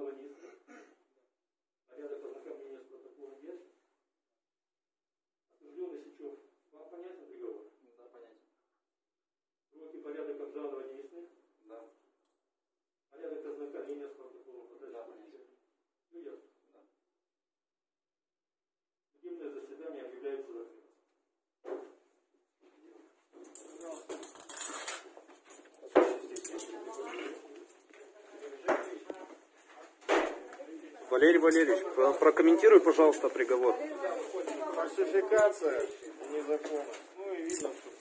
when you Валерий Валерьевич, прокомментируй, пожалуйста, приговор. Фальсификация незаконна. Ну и видно, что